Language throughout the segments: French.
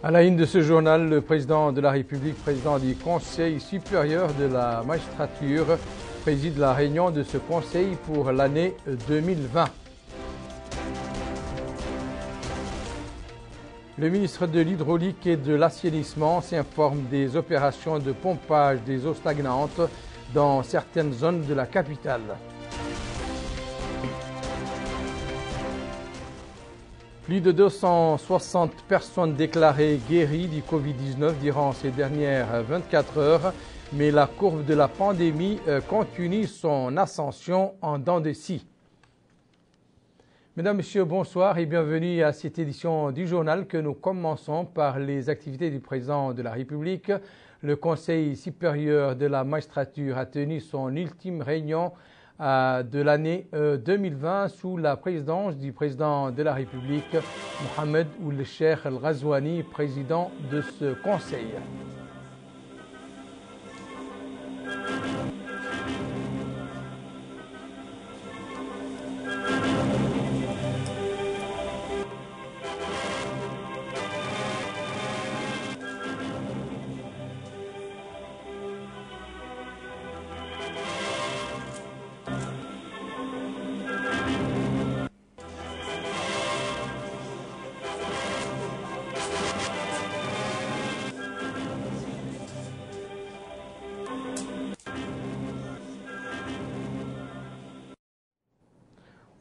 À la une de ce journal, le président de la République, président du Conseil supérieur de la magistrature, préside la réunion de ce conseil pour l'année 2020. Le ministre de l'Hydraulique et de l'Assainissement s'informe des opérations de pompage des eaux stagnantes dans certaines zones de la capitale. Plus de 260 personnes déclarées guéries du Covid-19 durant ces dernières 24 heures, mais la courbe de la pandémie euh, continue son ascension en dents de scie. Mesdames, Messieurs, bonsoir et bienvenue à cette édition du journal que nous commençons par les activités du président de la République. Le Conseil supérieur de la magistrature a tenu son ultime réunion de l'année 2020 euh, sous la présidence du président de la République, Mohamed Ould Sheikh Al-Ghazouani, président de ce conseil.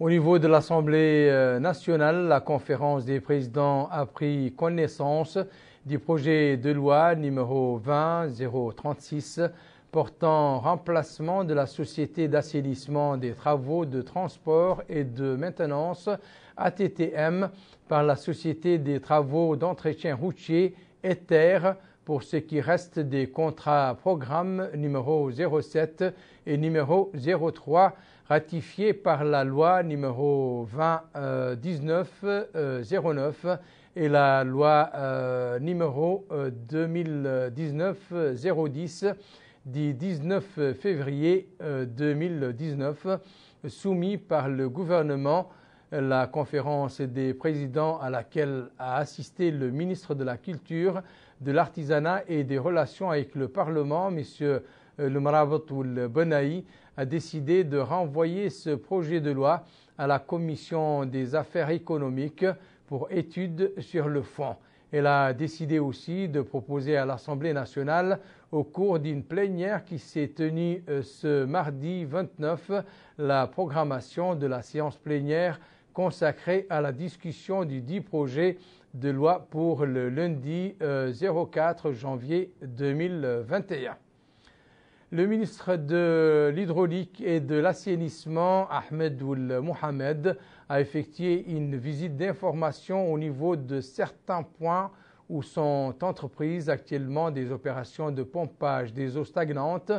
Au niveau de l'Assemblée euh, nationale, la conférence des présidents a pris connaissance du projet de loi numéro 20-036 portant remplacement de la Société d'assainissement des travaux de transport et de maintenance ATTM par la Société des travaux d'entretien routier ETER pour ce qui reste des contrats programmes numéro 07 et numéro 03 ratifié par la loi numéro 2019 euh, 09 euh, et la loi euh, numéro 2019 010 du 19 février 2019 soumis par le gouvernement. La conférence des présidents à laquelle a assisté le ministre de la Culture, de l'Artisanat et des Relations avec le Parlement, M. Le Marabotoul Benaï, a décidé de renvoyer ce projet de loi à la Commission des affaires économiques pour étude sur le fond. Elle a décidé aussi de proposer à l'Assemblée nationale, au cours d'une plénière qui s'est tenue euh, ce mardi 29, la programmation de la séance plénière consacrée à la discussion du dit projet de loi pour le lundi 04 euh, janvier 2021. Le ministre de l'Hydraulique et de l'Assainissement, Ahmed Oul Mohamed, a effectué une visite d'information au niveau de certains points où sont entreprises actuellement des opérations de pompage des eaux stagnantes.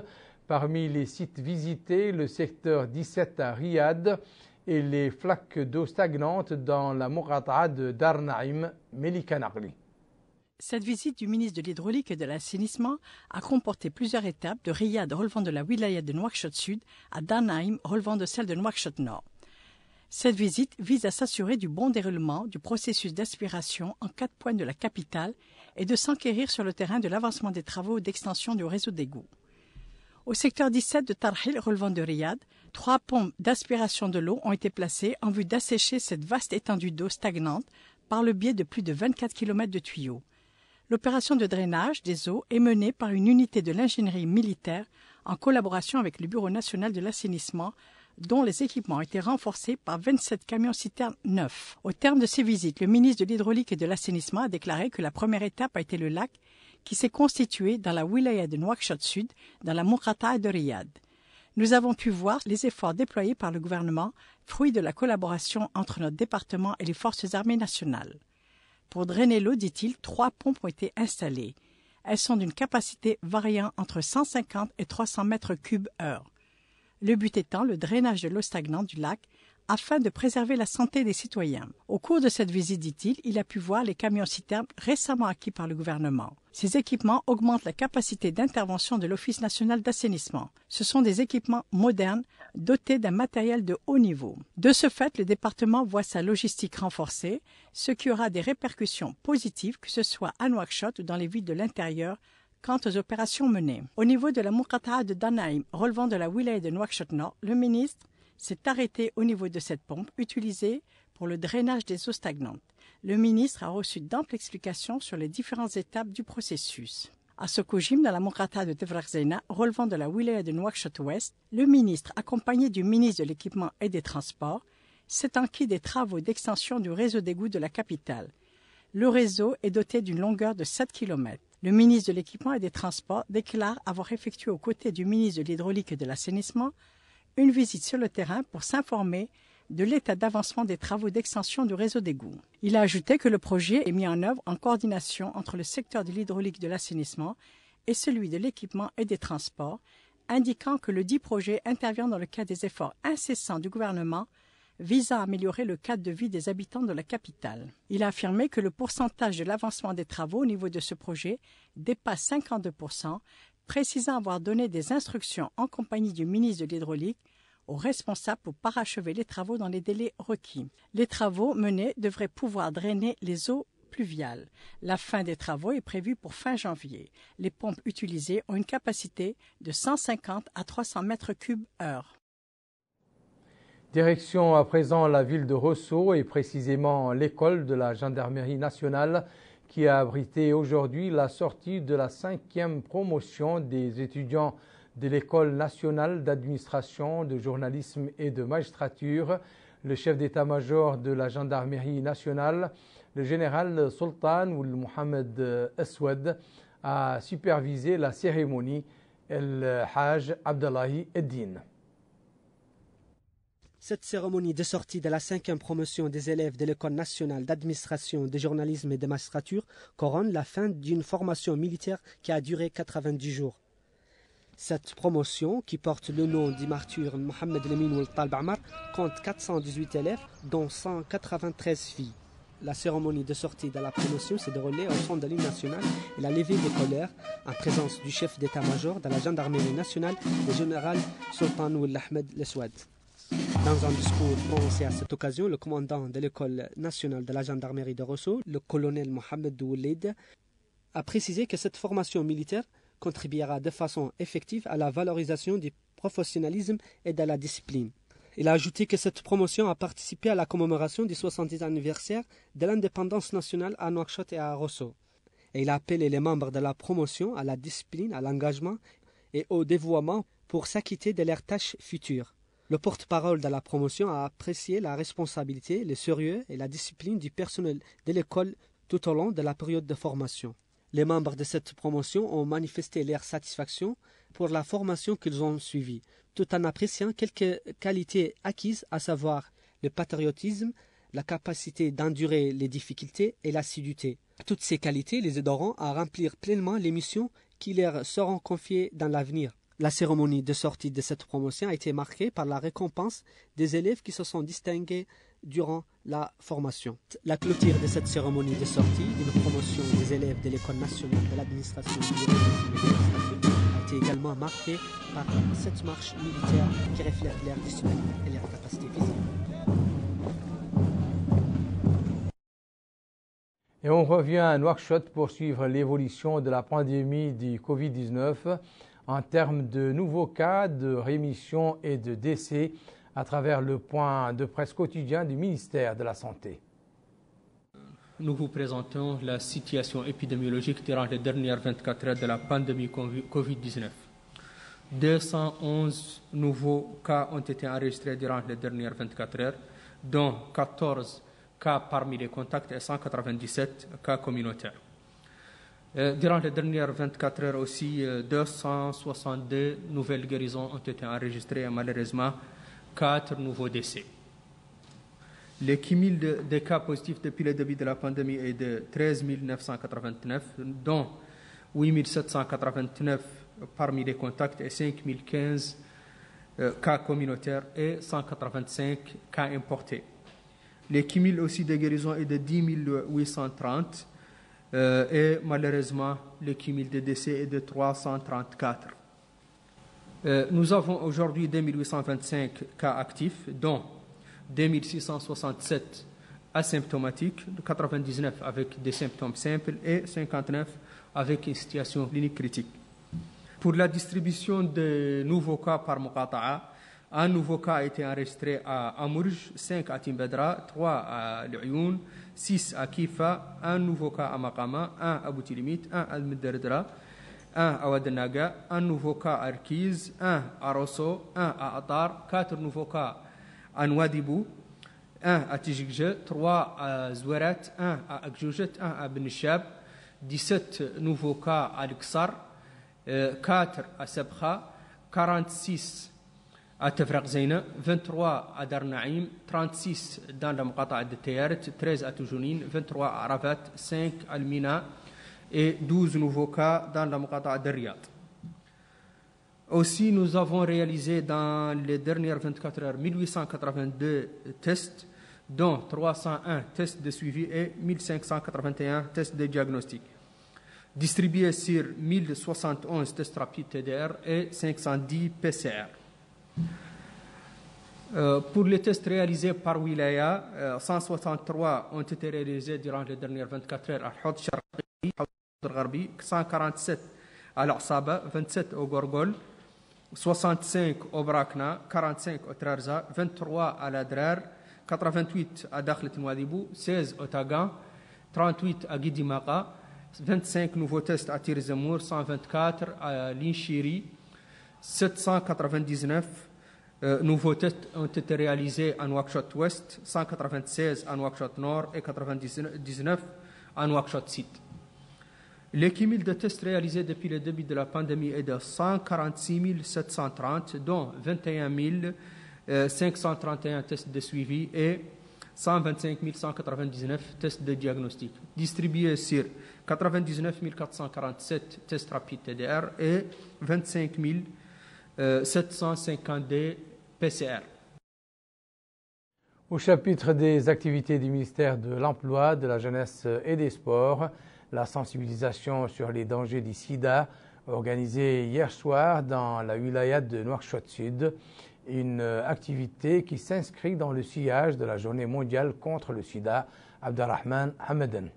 Parmi les sites visités, le secteur 17 à Riyad et les flaques d'eau stagnantes dans la de Melikanagli. Cette visite du ministre de l'Hydraulique et de l'Assainissement a comporté plusieurs étapes de Riyad relevant de la wilaya de Nouakchott Sud à Danaïm relevant de celle de Nouakchott Nord. Cette visite vise à s'assurer du bon déroulement du processus d'aspiration en quatre points de la capitale et de s'enquérir sur le terrain de l'avancement des travaux d'extension du réseau d'égouts. Au secteur 17 de Tarhil relevant de Riyad, trois pompes d'aspiration de l'eau ont été placées en vue d'assécher cette vaste étendue d'eau stagnante par le biais de plus de 24 km de tuyaux. L'opération de drainage des eaux est menée par une unité de l'ingénierie militaire en collaboration avec le Bureau national de l'assainissement, dont les équipements ont été renforcés par 27 camions citernes neufs. Au terme de ces visites, le ministre de l'Hydraulique et de l'Assainissement a déclaré que la première étape a été le lac qui s'est constitué dans la wilaya de Nouakchott Sud, dans la Moukata de Riyad. Nous avons pu voir les efforts déployés par le gouvernement, fruit de la collaboration entre notre département et les forces armées nationales. Pour drainer l'eau, dit-il, trois pompes ont été installées. Elles sont d'une capacité variant entre 150 et 300 mètres cubes heure. Le but étant le drainage de l'eau stagnante du lac afin de préserver la santé des citoyens. Au cours de cette visite, dit-il, il a pu voir les camions-citernes récemment acquis par le gouvernement. Ces équipements augmentent la capacité d'intervention de l'Office national d'assainissement. Ce sont des équipements modernes dotés d'un matériel de haut niveau. De ce fait, le département voit sa logistique renforcée, ce qui aura des répercussions positives, que ce soit à Nouakchott ou dans les villes de l'intérieur, quant aux opérations menées. Au niveau de la Muqata'a de Danaïm, relevant de la wilaya de Nouakchott Nord, le ministre s'est arrêté au niveau de cette pompe utilisée pour le drainage des eaux stagnantes. Le ministre a reçu d'amples explications sur les différentes étapes du processus. À Sokojim, dans la Muqata'a de Devrakzena, relevant de la wilaya de Nouakchott Ouest, le ministre, accompagné du ministre de l'Équipement et des Transports, s'est enquis des travaux d'extension du réseau d'égout de la capitale. Le réseau est doté d'une longueur de 7 km. Le ministre de l'Équipement et des Transports déclare avoir effectué aux côtés du ministre de l'Hydraulique et de l'Assainissement une visite sur le terrain pour s'informer de l'état d'avancement des travaux d'extension du réseau d'égouts. Il a ajouté que le projet est mis en œuvre en coordination entre le secteur de l'hydraulique de l'assainissement et celui de l'équipement et des transports, indiquant que le dit projet intervient dans le cadre des efforts incessants du gouvernement visant à améliorer le cadre de vie des habitants de la capitale. Il a affirmé que le pourcentage de l'avancement des travaux au niveau de ce projet dépasse 52%, précisant avoir donné des instructions en compagnie du ministre de l'Hydraulique aux responsables pour parachever les travaux dans les délais requis. Les travaux menés devraient pouvoir drainer les eaux pluviales. La fin des travaux est prévue pour fin janvier. Les pompes utilisées ont une capacité de 150 à 300 mètres cubes heure. Direction à présent la ville de Rosso et précisément l'école de la gendarmerie nationale qui a abrité aujourd'hui la sortie de la cinquième promotion des étudiants de l'école nationale d'administration, de journalisme et de magistrature. Le chef d'état-major de la gendarmerie nationale, le général Sultan Oul Mohamed Aswad, a supervisé la cérémonie El Hajj Abdallahi Eddin. Cette cérémonie de sortie de la cinquième promotion des élèves de l'École nationale d'administration, de journalisme et de magistrature couronne la fin d'une formation militaire qui a duré 90 jours. Cette promotion, qui porte le nom du martyr Mohamed Lemin Talbamar, compte 418 élèves, dont 193 filles. La cérémonie de sortie de la promotion s'est déroulée au centre de l'hymne national et la levée des colères en présence du chef d'état-major de la gendarmerie nationale, le général Sultan Ahmed Leswad. Dans un discours prononcé à cette occasion, le commandant de l'école nationale de la gendarmerie de Rosso, le colonel Mohamed Doulid, a précisé que cette formation militaire contribuera de façon effective à la valorisation du professionnalisme et de la discipline. Il a ajouté que cette promotion a participé à la commémoration du 70 anniversaire de l'indépendance nationale à Nouakchott et à Rosso. Et il a appelé les membres de la promotion à la discipline, à l'engagement et au dévouement pour s'acquitter de leurs tâches futures. Le porte-parole de la promotion a apprécié la responsabilité, le sérieux et la discipline du personnel de l'école tout au long de la période de formation. Les membres de cette promotion ont manifesté leur satisfaction pour la formation qu'ils ont suivie, tout en appréciant quelques qualités acquises, à savoir le patriotisme, la capacité d'endurer les difficultés et l'assiduité. Toutes ces qualités les aideront à remplir pleinement les missions qui leur seront confiées dans l'avenir. La cérémonie de sortie de cette promotion a été marquée par la récompense des élèves qui se sont distingués durant la formation. La clôture de cette cérémonie de sortie d'une promotion des élèves de l'École nationale de l'administration a été également marquée par cette marche militaire qui reflète leur discipline et leur capacité physique. Et on revient à Nouakchott pour suivre l'évolution de la pandémie du Covid-19 en termes de nouveaux cas de rémission et de décès à travers le point de presse quotidien du ministère de la Santé. Nous vous présentons la situation épidémiologique durant les dernières 24 heures de la pandémie Covid-19. 211 nouveaux cas ont été enregistrés durant les dernières 24 heures, dont 14 cas parmi les contacts et 197 cas communautaires. Euh, durant les dernières 24 heures aussi, 262 euh, nouvelles guérisons ont été enregistrées et malheureusement 4 nouveaux décès. Le cumul de, cas positifs depuis le début de la pandémie est de 13 989, dont 8 789 parmi les contacts et 5 015 cas communautaires et 185 cas importés. Les cumuls aussi de guérison est de 10 830 et malheureusement le cumul de décès est de 334. nous avons aujourd'hui 2825 cas actifs, dont 2667 asymptomatiques, 99 avec des symptômes simples et 59 avec une situation clinique critique. Pour la distribution de nouveaux cas par Muqata'a, un nouveau cas a été enregistré à Amurj, 5 à Timbedra, 3 à Lyoun, 6 à Kifa, un nouveau cas à Maqama, 1 à Boutilimit, 1 à Al-Midderdra, 1 à Wadenaga, un nouveau cas à Arkiz, 1 à Rosso, 1 à Atar, 4 nouveaux cas à Nouadibou, 1 à Tijikje, 3 à Zouerat, 1 à Akjoujet, 1 à Benishab, 17 nouveaux cas à Luxar, 4 à Sabkha, 46 à Tefraq Zeyna, 23 à Darnaïm, 36 dans la Mqata'a de Tayart, 13 à Toujounine, 23 à Arafat, 5 à Almina et 12 nouveaux cas dans la Mqata'a de Riyad. Aussi, nous avons réalisé dans les dernières 24 heures 1882 tests, dont 301 tests de suivi et 1581 tests de diagnostic, distribués sur 1071 tests rapides TDR et 510 PCR. Euh, pour les tests réalisés par Wilaya, 163 euh, ont été réalisés durant les dernières 24 heures à Hod Sharqi, 147 à l'Arsaba, 27 au Gorgol, 65 au Brakna, 45 au Trarza, 23 à l'Adrar, 88 à Dakhlet Mouadibou, 16 au Tagan, 38 à Guidimaka, 25 nouveaux tests à Tirzemour, 124 à Linchiri, 799 euh, nouveaux tests ont été réalisés en Nouakchott Ouest, 196 en Nouakchott Nord et 99 en Nouakchott Sud. Cumul de tests réalisés depuis le début de la pandémie est de 146 730, dont 21 531 euh, tests de suivi et 125 199 tests de diagnostic, distribués sur 99 447 tests rapides TDR et 25 752 PCR. Au chapitre des activités du ministère de l'Emploi, de la Jeunesse et des Sports, la sensibilisation sur les dangers du sida organisée hier soir dans la wilaya de Nouakchott-Sud, une activité qui s'inscrit dans le sillage de la journée mondiale contre le sida, Abdelrahman Hamadan.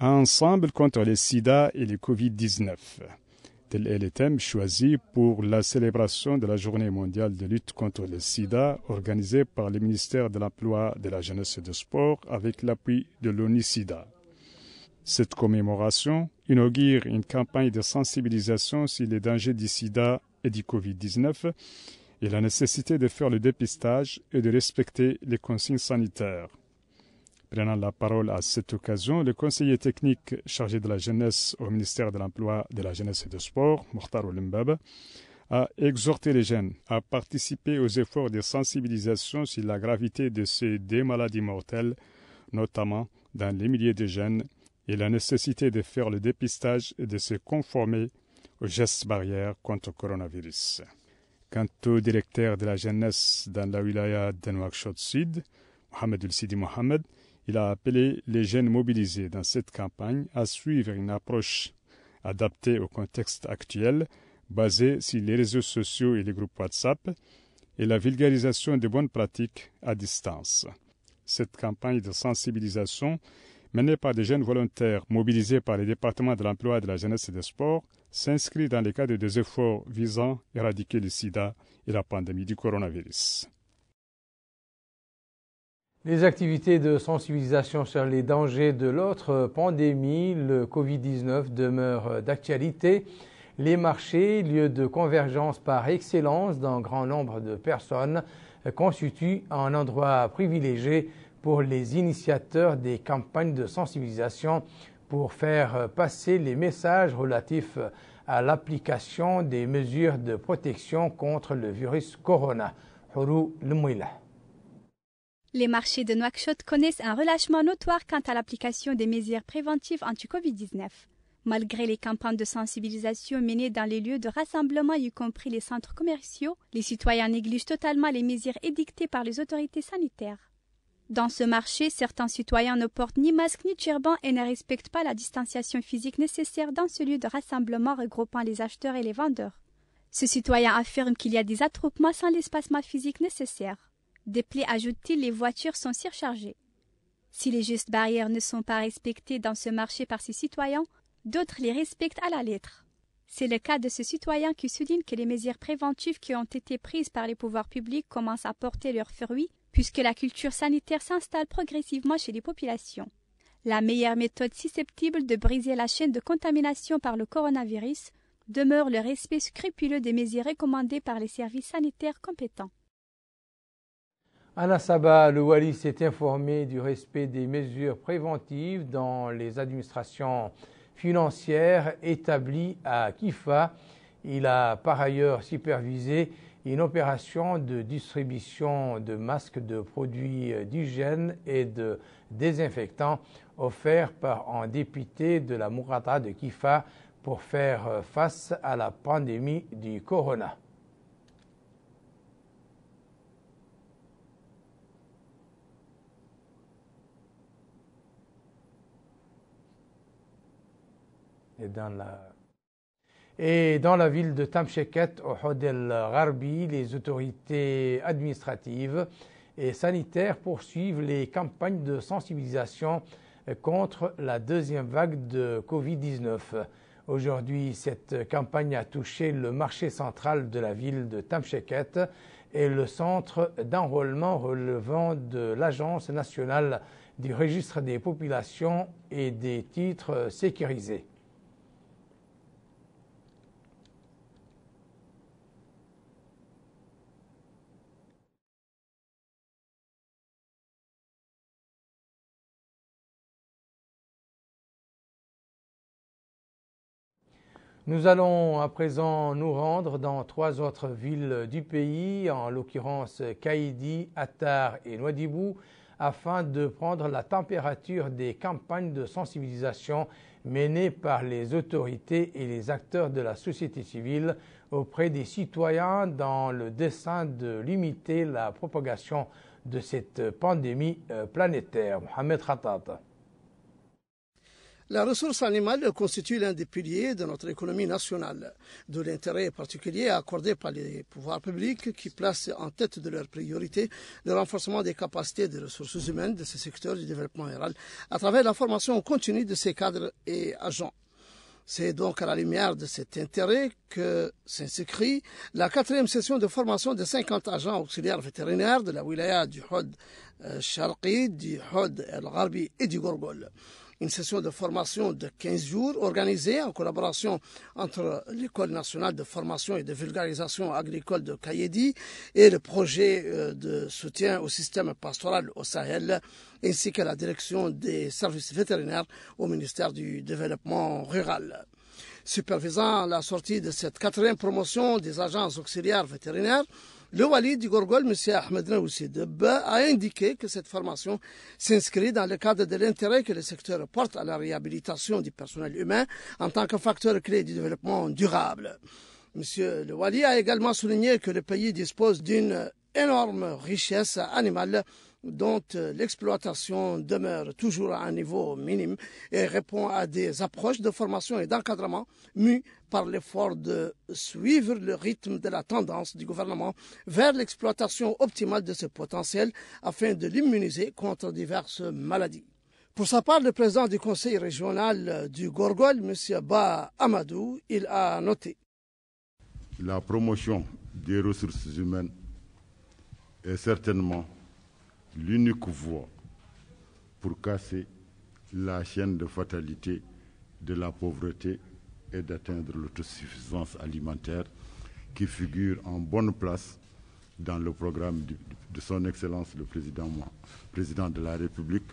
Ensemble contre le sida et le Covid-19. Tel est le thème choisi pour la célébration de la Journée mondiale de lutte contre le sida organisée par le ministère de l'Emploi, de la Jeunesse et du Sport avec l'appui de l'ONU-SIDA. Cette commémoration inaugure une campagne de sensibilisation sur les dangers du sida et du Covid-19 et la nécessité de faire le dépistage et de respecter les consignes sanitaires. Prenant la parole à cette occasion, le conseiller technique chargé de la jeunesse au ministère de l'Emploi, de la jeunesse et du sport, Mokhtar Oulimbab, a exhorté les jeunes à participer aux efforts de sensibilisation sur la gravité de ces deux maladies mortelles, notamment dans les milliers de jeunes, et la nécessité de faire le dépistage et de se conformer aux gestes barrières contre le coronavirus. Quant au directeur de la jeunesse dans la wilaya de Nouakchott Sud, Mohamed El Sidi Mohamed, il a appelé les jeunes mobilisés dans cette campagne à suivre une approche adaptée au contexte actuel, basée sur les réseaux sociaux et les groupes WhatsApp, et la vulgarisation des bonnes pratiques à distance. Cette campagne de sensibilisation, menée par des jeunes volontaires mobilisés par les départements de l'emploi, de la jeunesse et des sports, s'inscrit dans le cadre des efforts visant à éradiquer le sida et la pandémie du coronavirus. Les activités de sensibilisation sur les dangers de l'autre pandémie, le Covid-19, demeurent d'actualité. Les marchés, lieux de convergence par excellence d'un grand nombre de personnes, constituent un endroit privilégié pour les initiateurs des campagnes de sensibilisation pour faire passer les messages relatifs à l'application des mesures de protection contre le virus corona. Les marchés de Nouakchott connaissent un relâchement notoire quant à l'application des mesures préventives anti-Covid-19. Malgré les campagnes de sensibilisation menées dans les lieux de rassemblement, y compris les centres commerciaux, les citoyens négligent totalement les mesures édictées par les autorités sanitaires. Dans ce marché, certains citoyens ne portent ni masque ni turban et ne respectent pas la distanciation physique nécessaire dans ce lieu de rassemblement regroupant les acheteurs et les vendeurs. Ce citoyen affirme qu'il y a des attroupements sans l'espacement physique nécessaire. Des plaies, ajoute-t-il, les voitures sont surchargées. Si les gestes barrières ne sont pas respectés dans ce marché par ces citoyens, d'autres les respectent à la lettre. C'est le cas de ce citoyen qui souligne que les mesures préventives qui ont été prises par les pouvoirs publics commencent à porter leurs fruits puisque la culture sanitaire s'installe progressivement chez les populations. La meilleure méthode susceptible de briser la chaîne de contamination par le coronavirus demeure le respect scrupuleux des mesures recommandées par les services sanitaires compétents. À Nassaba, le Wali s'est informé du respect des mesures préventives dans les administrations financières établies à Kifa. Il a par ailleurs supervisé une opération de distribution de masques, de produits d'hygiène et de désinfectants offerts par un député de la Mourata de Kifa pour faire face à la pandémie du corona. Et dans la ville de Tamsheket, au Hodel Gharbi, les autorités administratives et sanitaires poursuivent les campagnes de sensibilisation contre la deuxième vague de Covid-19. Aujourd'hui, cette campagne a touché le marché central de la ville de Tamsheket et le centre d'enrôlement relevant de l'Agence nationale du registre des populations et des titres sécurisés. Nous allons à présent nous rendre dans trois autres villes du pays, en l'occurrence Kaïdi, Attar et Nouadhibou, afin de prendre la température des campagnes de sensibilisation menées par les autorités et les acteurs de la société civile auprès des citoyens dans le dessein de limiter la propagation de cette pandémie euh, planétaire. Mohamed Khatat. La ressource animale constitue l'un des piliers de notre économie nationale, de l'intérêt particulier accordé par les pouvoirs publics qui placent en tête de leurs priorités le renforcement des capacités des ressources humaines de ce secteur du développement rural à travers la formation continue de ses cadres et agents. C'est donc à la lumière de cet intérêt que s'inscrit la quatrième session de formation de 50 agents auxiliaires vétérinaires de la wilaya du Hod Sharqi, du Hod El Gharbi et du Gorgol une session de formation de 15 jours organisée en collaboration entre l'École nationale de formation et de vulgarisation agricole de Kayedi et le projet euh, de soutien au système pastoral au Sahel, ainsi que la direction des services vétérinaires au ministère du Développement rural. Supervisant la sortie de cette quatrième promotion des agences auxiliaires vétérinaires, le wali du Gorgol, M. Ahmed Naoussi a indiqué que cette formation s'inscrit dans le cadre de l'intérêt que le secteur porte à la réhabilitation du personnel humain en tant que facteur clé du développement durable. M. Le Wali a également souligné que le pays dispose d'une énorme richesse animale dont l'exploitation demeure toujours à un niveau minime et répond à des approches de formation et d'encadrement mues par l'effort de suivre le rythme de la tendance du gouvernement vers l'exploitation optimale de ce potentiel afin de l'immuniser contre diverses maladies. Pour sa part, le président du conseil régional du Gorgol, M. Ba Amadou, il a noté. La promotion des ressources humaines est certainement l'unique voie pour casser la chaîne de fatalité de la pauvreté et d'atteindre l'autosuffisance alimentaire qui figure en bonne place dans le programme de son Excellence le Président, de la République,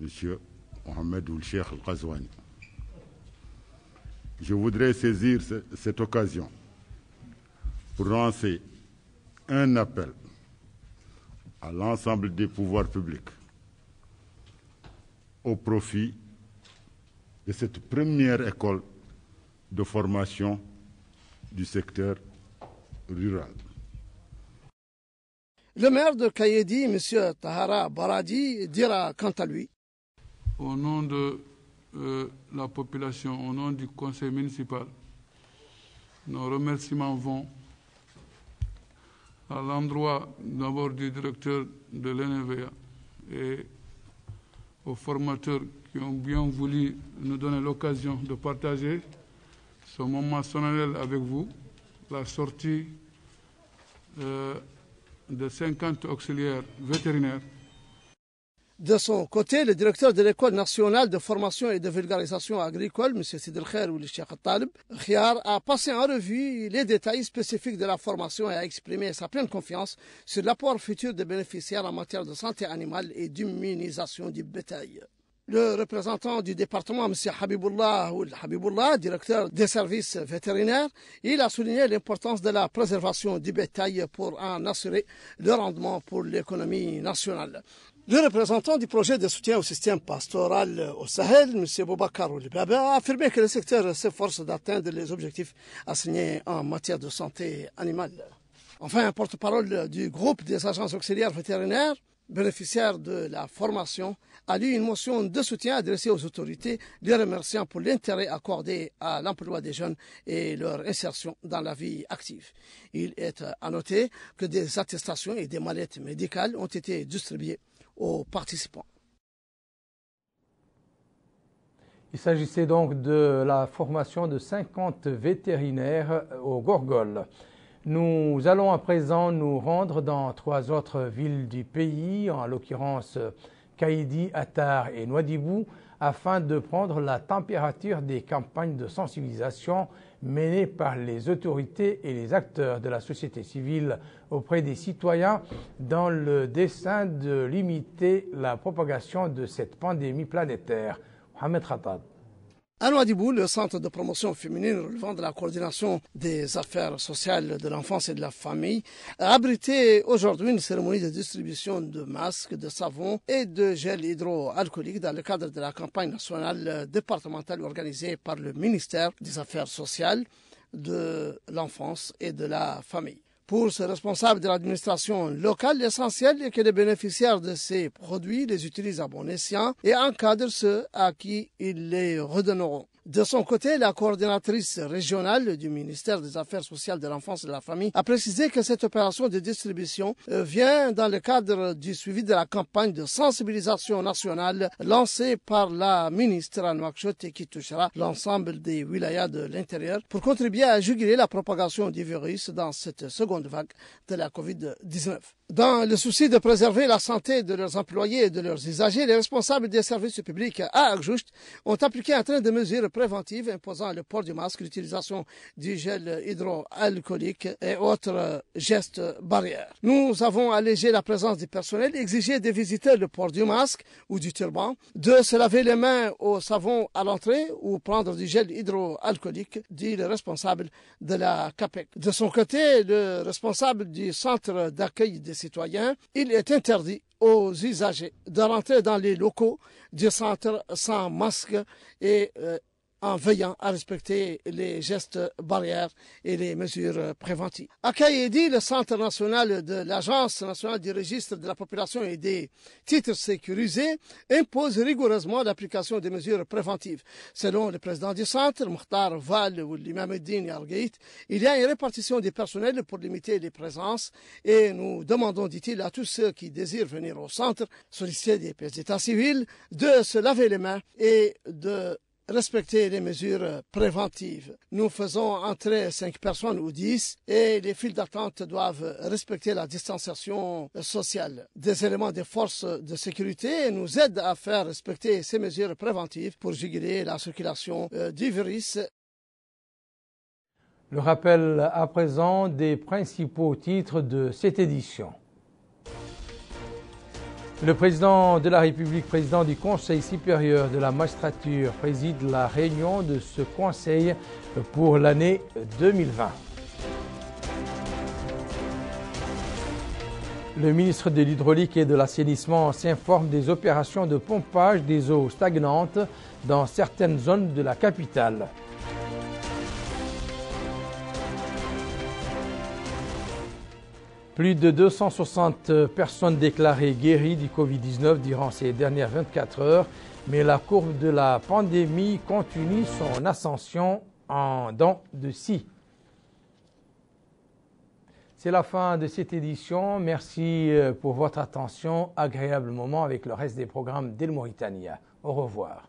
M. Mohamed Oul Al-Qazouani. Je voudrais saisir cette occasion pour lancer un appel à l'ensemble des pouvoirs publics au profit de cette première école de formation du secteur rural. Le maire de Kayedi, M. Tahara Baradi, dira quant à lui. Au nom de euh, la population, au nom du conseil municipal, nos remerciements vont à l'endroit d'abord du directeur de l'NVA et aux formateurs qui ont bien voulu nous donner l'occasion de partager ce moment solennel avec vous, la sortie euh, de 50 auxiliaires vétérinaires. De son côté, le directeur de l'École nationale de formation et de vulgarisation agricole, M. Sidr Khair ou Khiar, a passé en revue les détails spécifiques de la formation et a exprimé sa pleine confiance sur l'apport futur des bénéficiaires en matière de santé animale et d'immunisation du bétail. Le représentant du département, M. Habibullah, ou Habibullah, directeur des services vétérinaires, il a souligné l'importance de la préservation du bétail pour en assurer le rendement pour l'économie nationale. Le représentant du projet de soutien au système pastoral au Sahel, M. Boubacar Oulibaba, a affirmé que le secteur s'efforce d'atteindre les objectifs assignés en matière de santé animale. Enfin, un porte-parole du groupe des agences auxiliaires vétérinaires, bénéficiaire de la formation, a lu une motion de soutien adressée aux autorités, les remerciant pour l'intérêt accordé à l'emploi des jeunes et leur insertion dans la vie active. Il est à noter que des attestations et des mallettes médicales ont été distribuées participants. Il s'agissait donc de la formation de 50 vétérinaires au Gorgol. Nous allons à présent nous rendre dans trois autres villes du pays, en l'occurrence Kaïdi, Attar et Nouadhibou, afin de prendre la température des campagnes de sensibilisation menées par les autorités et les acteurs de la société civile auprès des citoyens dans le dessein de limiter la propagation de cette pandémie planétaire. Mohamed. À le centre de promotion féminine relevant de la coordination des affaires sociales de l'enfance et de la famille a abrité aujourd'hui une cérémonie de distribution de masques, de savon et de gel hydroalcoolique dans le cadre de la campagne nationale départementale organisée par le ministère des Affaires sociales, de l'enfance et de la famille. Pour ce responsable de l'administration locale, l'essentiel est que les bénéficiaires de ces produits les utilisent à bon escient et encadrent ceux à qui ils les redonneront. De son côté, la coordinatrice régionale du ministère des Affaires sociales de l'enfance et de la famille a précisé que cette opération de distribution euh, vient dans le cadre du suivi de la campagne de sensibilisation nationale lancée par la ministre Anouakchot et qui touchera l'ensemble des wilayas de l'intérieur pour contribuer à juguler la propagation du virus dans cette seconde vague de la COVID-19. Dans le souci de préserver la santé de leurs employés et de leurs usagers, les responsables des services publics à Agjoust ont appliqué un train de mesures préventives imposant le port du masque, l'utilisation du gel hydroalcoolique et autres gestes barrières. Nous avons allégé la présence du personnel, exigé des visiteurs le port du masque ou du turban, de se laver les mains au savon à l'entrée ou prendre du gel hydroalcoolique, dit le responsable de la CAPEC. De son côté, le responsable du centre d'accueil des citoyens, il est interdit aux usagers de rentrer dans les locaux du centre sans masque et euh, en veillant à respecter les gestes barrières et les mesures préventives. À Kaïdi, le Centre national de l'Agence nationale du registre de la population et des titres sécurisés impose rigoureusement l'application des mesures préventives. Selon le président du centre, Mokhtar Val ou l'imam Eddin il y a une répartition des personnels pour limiter les présences et nous demandons, dit-il, à tous ceux qui désirent venir au centre, solliciter des pièces d'état civil, de se laver les mains et de respecter les mesures préventives. Nous faisons entrer cinq personnes ou dix et les files d'attente doivent respecter la distanciation sociale. Des éléments des forces de sécurité nous aident à faire respecter ces mesures préventives pour juguler la circulation euh, du virus. Le rappel à présent des principaux titres de cette édition. Le président de la République, président du Conseil supérieur de la magistrature, préside la réunion de ce conseil pour l'année 2020. Le ministre de l'Hydraulique et de l'Assainissement s'informe des opérations de pompage des eaux stagnantes dans certaines zones de la capitale. Plus de 260 personnes déclarées guéries du Covid-19 durant ces dernières 24 heures, mais la courbe de la pandémie continue son ascension en dents de scie. C'est la fin de cette édition. Merci euh, pour votre attention. Agréable moment avec le reste des programmes d'El Mauritania. Au revoir.